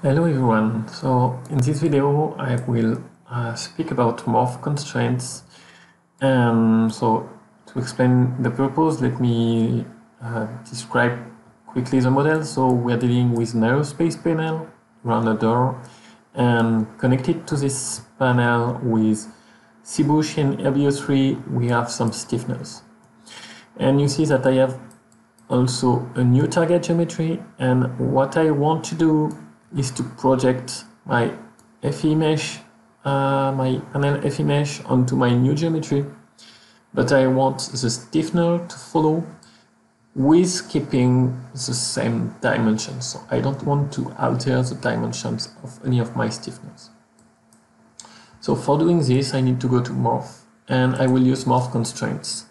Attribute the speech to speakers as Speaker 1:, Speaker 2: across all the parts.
Speaker 1: Hello everyone, so in this video I will uh, speak about morph constraints. And so to explain the purpose let me uh, describe quickly the model. So we're dealing with an aerospace panel around a door and connected to this panel with CBUSH and RBE3 we have some stiffness. And you see that I have also a new target geometry and what I want to do is to project my FE mesh, uh, my panel FE mesh onto my new geometry, but I want the stiffener to follow with keeping the same dimensions. So I don't want to alter the dimensions of any of my stiffeners. So for doing this, I need to go to morph and I will use morph constraints.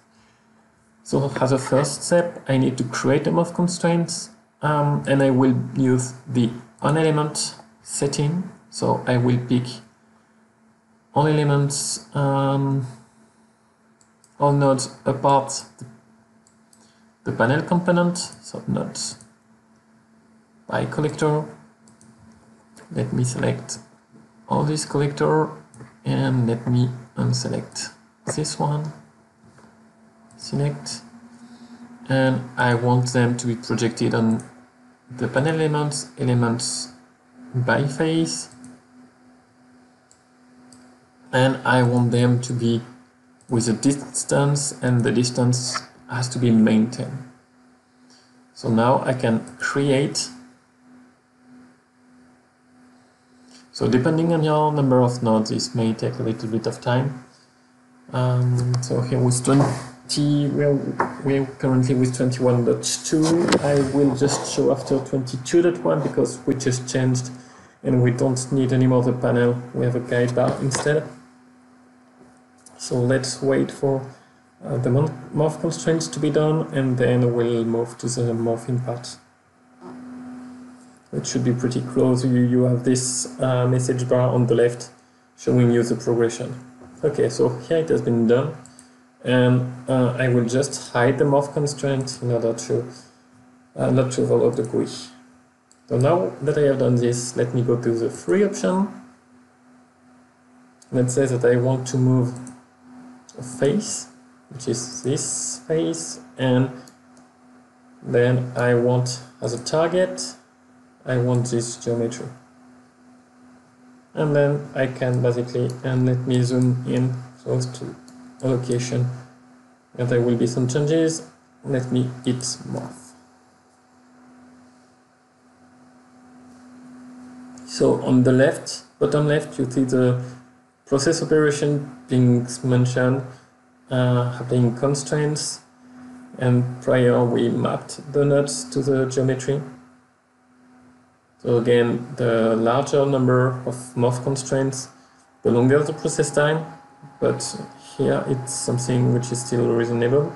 Speaker 1: So as a first step, I need to create a morph constraints um, and I will use the on element setting. So I will pick all elements, um, all nodes apart the, the panel component, so nodes by collector. Let me select all this collector and let me unselect this one. Select and I want them to be projected on the panel elements elements by face and I want them to be with a distance and the distance has to be maintained. So now I can create. So depending on your number of nodes this may take a little bit of time. Um, so here with 20 we're, we're currently with 21.2. I will just show after 22.1 because we just changed and we don't need anymore the panel. We have a guide bar instead. So let's wait for uh, the morph constraints to be done and then we'll move to the morphing part. It should be pretty close. You, you have this uh, message bar on the left showing you the progression. Okay, so here it has been done and uh, I will just hide the morph constraint in order to uh, not to overload the GUI. So now that I have done this, let me go to the free option. Let's say that I want to move a face, which is this face, and then I want as a target, I want this geometry. And then I can basically, and let me zoom in those to allocation and there will be some changes. Let me hit morph so on the left bottom left you see the process operation being mentioned uh, having constraints and prior we mapped the nodes to the geometry. So again the larger number of morph constraints the longer the process time but here it's something which is still reasonable.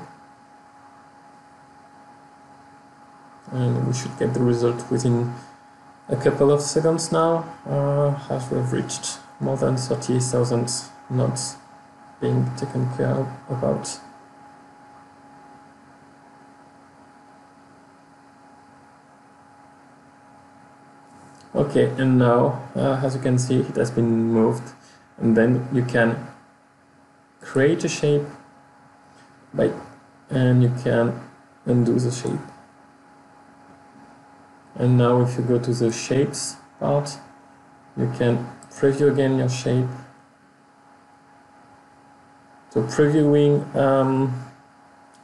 Speaker 1: And we should get the result within a couple of seconds now. Uh, as we've reached more than 30,000 nodes being taken care about. Okay, and now, uh, as you can see, it has been moved, and then you can create a shape by and you can undo the shape. And now if you go to the shapes part you can preview again your shape. So previewing um,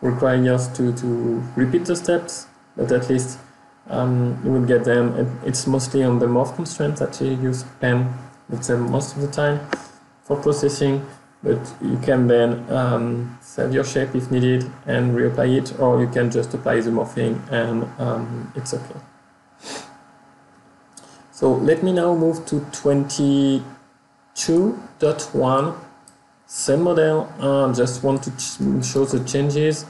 Speaker 1: requires to, to repeat the steps but at least um, you will get them. It's mostly on the morph constraint that you use pen let's say most of the time for processing but you can then um, save your shape if needed and reapply it or you can just apply the morphing and um, it's okay. So let me now move to 22.1 same model uh, just want to show the changes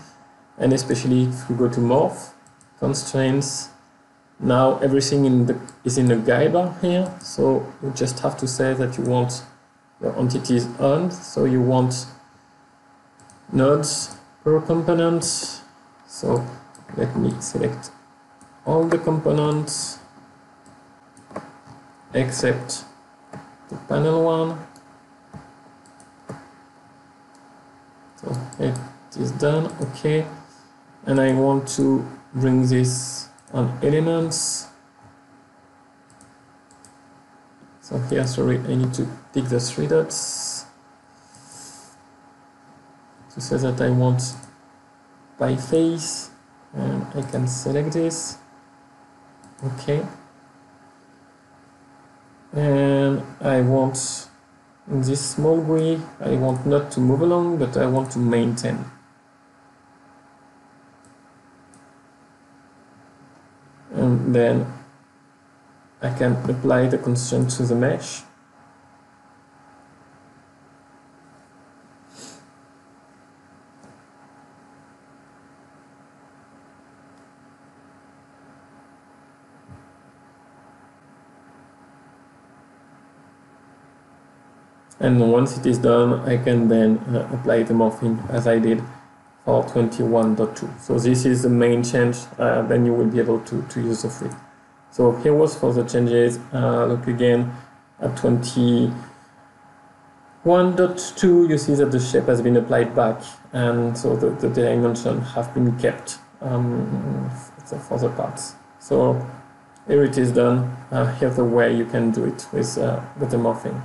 Speaker 1: and especially if we go to morph constraints now everything in the is in the guide bar here so you just have to say that you want your entity is on, so you want nodes per component. So let me select all the components except the panel one. So it is done, okay. And I want to bring this on elements. So here, sorry, I need to pick the three dots. To say that I want by face and I can select this. Okay. And I want in this small GUI I want not to move along but I want to maintain. And then I can apply the constraint to the mesh. And once it is done I can then uh, apply the morphing as I did for 21.2 so this is the main change uh, then you will be able to, to use the free so here was for the changes. Uh, look again at 21.2 you see that the shape has been applied back and so the, the dimension have been kept um, for the parts. So here it is done. Uh, here's the way you can do it with, uh, with the morphing